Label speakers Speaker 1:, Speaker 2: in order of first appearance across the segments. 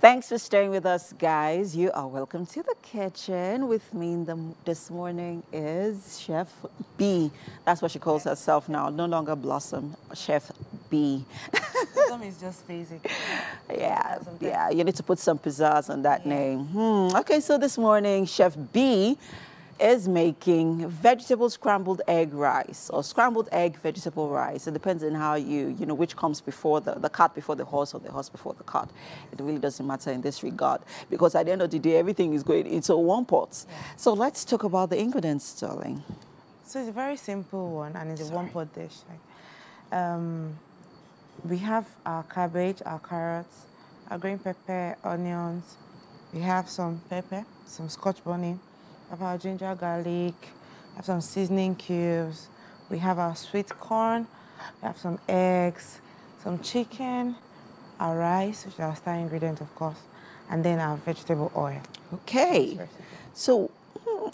Speaker 1: Thanks for staying with us, guys. You are welcome to the kitchen. With me in the, this morning is Chef B. That's what she calls herself now. No longer Blossom, Chef B.
Speaker 2: Blossom is just basic.
Speaker 1: yeah, yeah. You need to put some pizzazz on that yes. name. Hmm. Okay, so this morning, Chef B is making vegetable scrambled egg rice or scrambled egg vegetable rice. It depends on how you, you know, which comes before the, the cart before the horse or the horse before the cart. It really doesn't matter in this regard because at the end of the day, everything is going into one pot. Yeah. So let's talk about the ingredients, darling.
Speaker 2: So it's a very simple one and it's Sorry. a one pot dish. Like, um, we have our cabbage, our carrots, our green pepper, onions. We have some pepper, some scotch bonnet, have our ginger garlic, have some seasoning cubes. We have our sweet corn, we have some eggs, some chicken, our rice, which is our star ingredient, of course, and then our vegetable oil.
Speaker 1: Okay. So mm,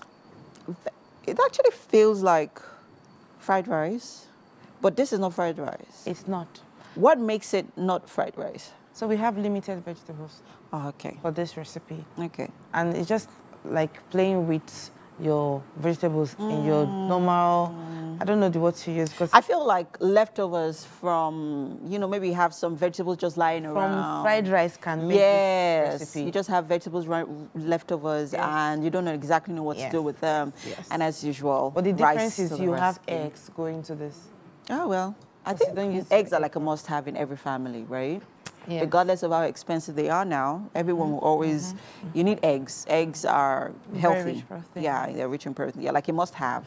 Speaker 1: it actually feels like fried rice, but this is not fried rice.
Speaker 2: It's not.
Speaker 1: What makes it not fried rice?
Speaker 2: So we have limited vegetables.
Speaker 1: Oh, okay.
Speaker 2: For this recipe.
Speaker 1: Okay.
Speaker 2: And it's just like playing with your vegetables mm. in your mm. normal I don't know the word to use because
Speaker 1: I feel like leftovers from you know maybe you have some vegetables just lying
Speaker 2: from
Speaker 1: around.
Speaker 2: fried rice can make
Speaker 1: yes you just have vegetables right, leftovers yes. and you don't know exactly know what yes. to do with them yes. and as usual
Speaker 2: but the difference is you have eggs going to this
Speaker 1: oh well I think eggs are like a must-have in every family right Yes. Regardless of how expensive they are now, everyone will always, mm -hmm. you need eggs. Eggs are healthy. Yeah, they're rich in protein. Yeah, like you must have.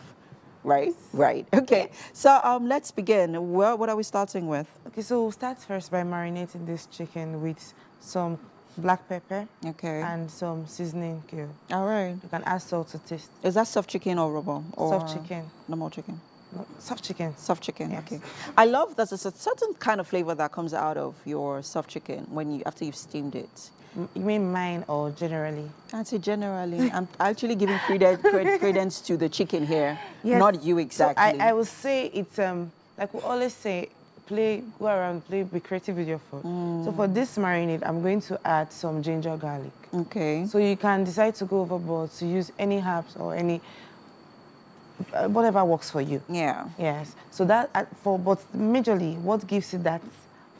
Speaker 1: Right, right. Okay, yeah. so um, let's begin. Well, what are we starting with?
Speaker 2: Okay, so we'll start first by marinating this chicken with some black pepper
Speaker 1: okay.
Speaker 2: and some seasoning cube.
Speaker 1: All right.
Speaker 2: You can add salt to taste.
Speaker 1: Is that soft chicken or rubber? Or
Speaker 2: soft chicken.
Speaker 1: Normal chicken?
Speaker 2: Soft chicken.
Speaker 1: Soft chicken. Yes. Okay. I love there's a certain kind of flavor that comes out of your soft chicken when you after you've steamed it.
Speaker 2: You mean mine or generally?
Speaker 1: I'd say generally. I'm actually giving credence, credence to the chicken here, yes. not you exactly.
Speaker 2: So I, I would say it's um like we always say, play, go around, play, be creative with your food. Mm. So for this marinade, I'm going to add some ginger garlic.
Speaker 1: Okay.
Speaker 2: So you can decide to go overboard to use any herbs or any whatever works for you.
Speaker 1: Yeah.
Speaker 2: Yes. So that uh, for but majorly, what gives it that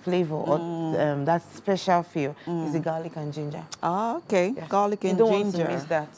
Speaker 2: flavor mm. or um, that special feel mm. is the garlic and ginger.
Speaker 1: Ah, okay. Yes. Garlic and
Speaker 2: you don't
Speaker 1: ginger.
Speaker 2: Want to miss that.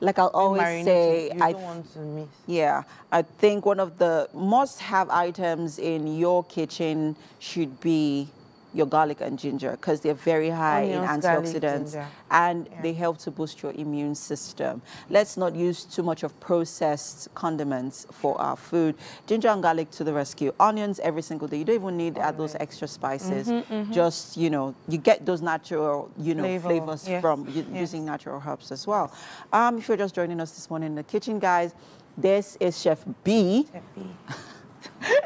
Speaker 1: Like I'll always say,
Speaker 2: I don't want to miss.
Speaker 1: Yeah, I think one of the must-have items in your kitchen should be your garlic and ginger because they're very high Onions, in antioxidants and yeah. they help to boost your immune system. Let's not use too much of processed condiments for our food. Ginger and garlic to the rescue. Onions every single day. You don't even need add those extra spices. Mm -hmm, mm -hmm. Just, you know, you get those natural, you know, Flavor. flavors yes. from yes. using natural herbs as well. Um, if you're just joining us this morning in the kitchen, guys, this is Chef B.
Speaker 2: Chef B.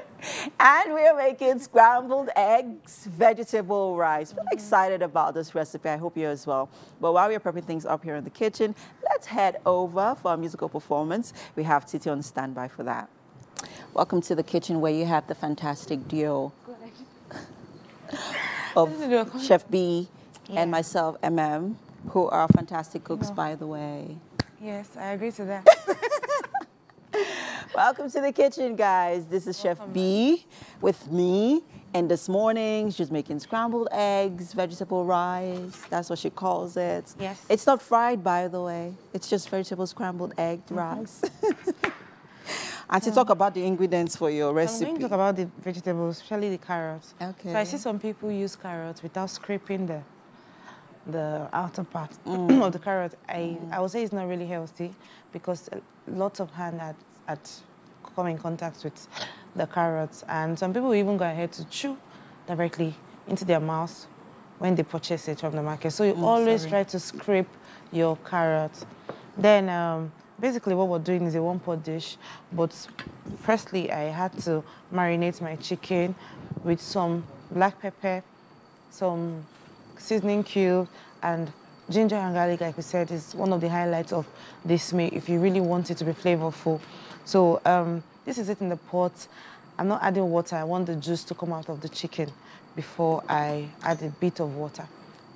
Speaker 1: and we're making scrambled eggs, vegetable rice. We're excited about this recipe. I hope you are as well. But while we're prepping things up here in the kitchen, let's head over for our musical performance. We have Titi on standby for that. Welcome to the kitchen where you have the fantastic duo of Chef B yeah. and myself, MM, who are fantastic cooks, by the way.
Speaker 2: Yes, I agree to that.
Speaker 1: Welcome to the kitchen, guys. This is Welcome Chef B with me. And this morning, she's making scrambled eggs, vegetable rice. That's what she calls it.
Speaker 2: Yes.
Speaker 1: It's not fried, by the way. It's just vegetable scrambled egg mm -hmm. rice. and to talk about the ingredients for your recipe.
Speaker 2: I'm going to talk about the vegetables, especially the carrots.
Speaker 1: Okay.
Speaker 2: So I see some people use carrots without scraping the the outer part mm. of the carrot. I, mm. I would say it's not really healthy because lots of hand at, at come in contact with the carrots. And some people even go ahead to chew directly into their mouth when they purchase it from the market. So you mm, always sorry. try to scrape your carrots. Then um, basically what we're doing is a one-pot dish. But firstly, I had to marinate my chicken with some black pepper, some seasoning cube, and ginger and garlic, like we said, is one of the highlights of this meal if you really want it to be flavorful. So um, this is it in the pot. I'm not adding water. I want the juice to come out of the chicken before I add a bit of water.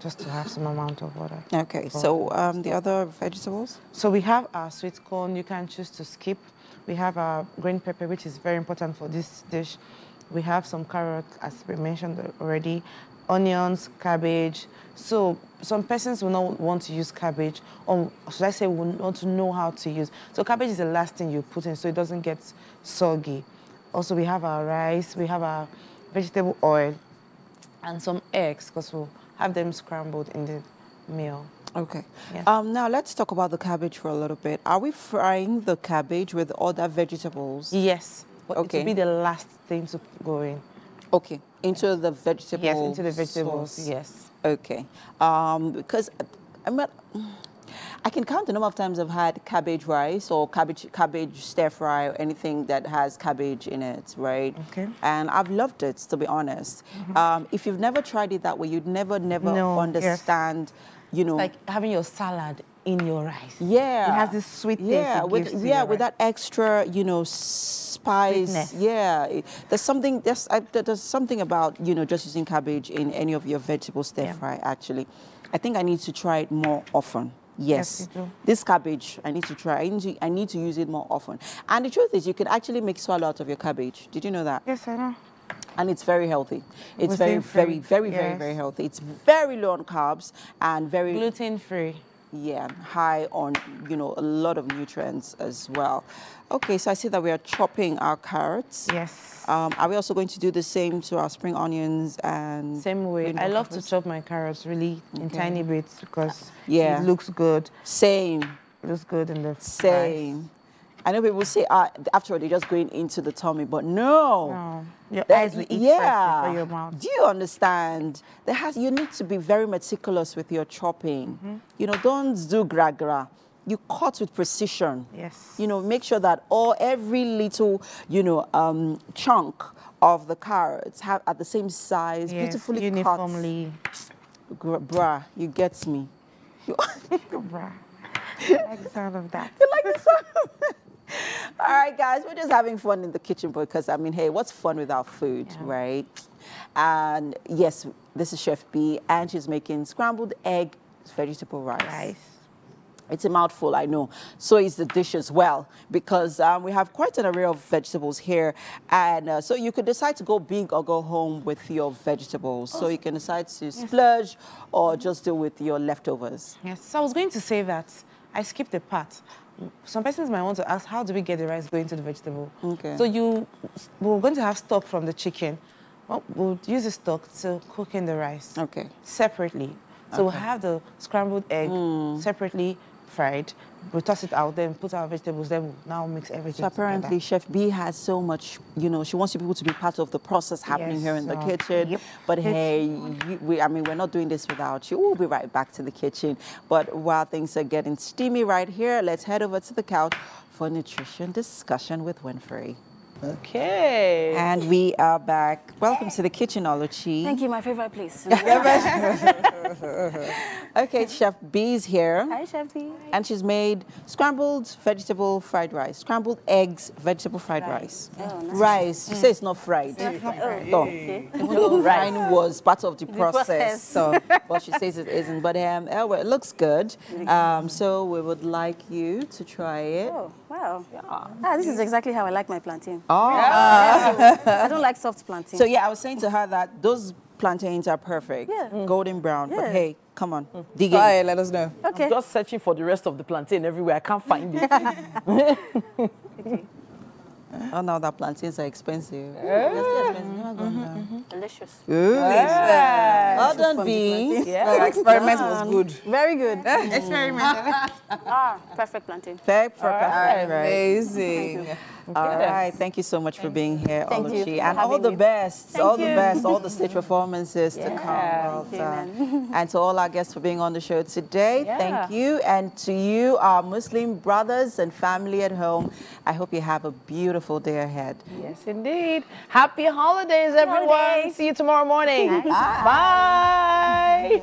Speaker 2: just to have some amount of water.
Speaker 1: Okay, so um, the other vegetables?
Speaker 2: So we have our sweet corn. You can choose to skip. We have our green pepper, which is very important for this dish. We have some carrot, as we mentioned already, onions, cabbage. So some persons will not want to use cabbage, or should I say, will want to know how to use. So cabbage is the last thing you put in, so it doesn't get soggy. Also, we have our rice, we have our vegetable oil, and some eggs, because we'll have them scrambled in the meal.
Speaker 1: Okay. Yeah. Um, now let's talk about the cabbage for a little bit. Are we frying the cabbage with other vegetables?
Speaker 2: Yes. Okay. it will be the last thing to go in.
Speaker 1: Okay. Into the vegetables.
Speaker 2: Yes, into the vegetables. Sauce. Yes.
Speaker 1: Okay. Um, because I'm not. I can count the number of times I've had cabbage rice or cabbage cabbage stir fry or anything that has cabbage in it, right?
Speaker 2: Okay.
Speaker 1: And I've loved it, to be honest. Mm -hmm. um, if you've never tried it that way, you'd never, never no, understand, yes. you know.
Speaker 2: It's like having your salad in your rice.
Speaker 1: Yeah.
Speaker 2: It has this sweet
Speaker 1: yeah, with, yeah, with that extra, you know, spice. Sweetness. Yeah. There's something, there's, I, there's something about, you know, just using cabbage in any of your vegetable stir yeah. fry, actually. I think I need to try it more often. Yes. yes this cabbage, I need to try. I need to, I need to use it more often. And the truth is, you can actually make swallow out of your cabbage. Did you know that?
Speaker 2: Yes, I know.
Speaker 1: And it's very healthy. It's very, very, very, very, very healthy. It's very low on carbs and very
Speaker 2: gluten free
Speaker 1: yeah, high on, you know, a lot of nutrients as well. Okay, so I see that we are chopping our carrots.
Speaker 2: Yes.
Speaker 1: Um, are we also going to do the same to our spring onions and...
Speaker 2: Same way. I love to chop my carrots really okay. in tiny bits because yeah. it looks good.
Speaker 1: Same.
Speaker 2: It looks good in the
Speaker 1: Same. I know people say, ah, after all, they're just going into the tummy, but no.
Speaker 2: No. Your that, eyes will eat yeah. your mouth.
Speaker 1: Do you understand? There has, you need to be very meticulous with your chopping. Mm -hmm. You know, don't do gra gra. You cut with precision.
Speaker 2: Yes.
Speaker 1: You know, make sure that all every little, you know, um, chunk of the carrots have at the same size, yes, beautifully
Speaker 2: uniformly.
Speaker 1: cut. Bra, you get me.
Speaker 2: You Bra. I like the sound of that.
Speaker 1: You like the sound of that? All right, guys, we're just having fun in the kitchen because, I mean, hey, what's fun without food, yeah. right? And yes, this is Chef B, and she's making scrambled egg vegetable rice.
Speaker 2: Rice.
Speaker 1: It's a mouthful, I know. So is the dish as well, because um, we have quite an array of vegetables here. And uh, so you could decide to go big or go home with your vegetables. Oh. So you can decide to yes. splurge or just do with your leftovers.
Speaker 2: Yes, so I was going to say that. I skipped the part some persons might want to ask, how do we get the rice going to the vegetable?
Speaker 1: Okay.
Speaker 2: So you, we're going to have stock from the chicken. Well, we'll use the stock to cook in the rice.
Speaker 1: Okay.
Speaker 2: Separately. So okay. we'll have the scrambled egg mm. separately fried. We toss it out, then put our vegetables, then now mix everything
Speaker 1: So apparently together. Chef B has so much, you know, she wants people to be part of the process happening yes, here in so, the kitchen. Yep. But hey, you, we, I mean, we're not doing this without you. We'll be right back to the kitchen. But while things are getting steamy right here, let's head over to the couch for nutrition discussion with Winfrey.
Speaker 2: Okay.
Speaker 1: And we are back. Welcome to the kitchen, Oluchi.
Speaker 3: Thank you, my favorite place.
Speaker 1: okay, Chef B's here.
Speaker 3: Hi, Chef B.
Speaker 1: And she's made scrambled vegetable fried rice, scrambled eggs, vegetable fried rice.
Speaker 3: rice. Oh,
Speaker 1: nice. Rice. You mm. say it's not fried.
Speaker 3: It's not fried.
Speaker 1: Oh, okay. rice was part of the, the process. process. So, but she says it isn't. But um, oh, it looks good. Um, so we would like you to try it.
Speaker 3: Oh, wow. Yeah. Ah, this is exactly how I like my plantain.
Speaker 1: Oh. Yeah.
Speaker 3: I don't like soft plantain.
Speaker 1: So yeah, I was saying to her that those plantains are perfect.
Speaker 3: Yeah. Mm.
Speaker 1: Golden brown. Yeah. But hey, come on. Mm. Dig
Speaker 4: Bye, in. let us know.
Speaker 3: Okay.
Speaker 4: I'm just searching for the rest of the plantain everywhere. I can't find it. okay.
Speaker 1: Oh, now that plantains are expensive. Yeah. expensive. Mm
Speaker 3: -hmm. Delicious.
Speaker 1: Yeah. Well done, B.
Speaker 4: Yeah. The experiment was good.
Speaker 3: Very good.
Speaker 2: experiment.
Speaker 3: ah, perfect plantain.
Speaker 1: Perfect. Perfect.
Speaker 4: Right. Amazing.
Speaker 1: All right. Thank you so much for being here,
Speaker 3: Thank
Speaker 1: Oluchi.
Speaker 3: You
Speaker 1: and all the best,
Speaker 3: Thank
Speaker 1: all
Speaker 3: you.
Speaker 1: the best, all the stage performances
Speaker 3: yeah.
Speaker 1: to come. Well and to all our guests for being on the show today, yeah. thank you. And to you, our Muslim brothers and family at home, I hope you have a beautiful day ahead.
Speaker 4: Yes, indeed. Happy holidays, everyone. Holidays. See you tomorrow morning. Bye. Bye.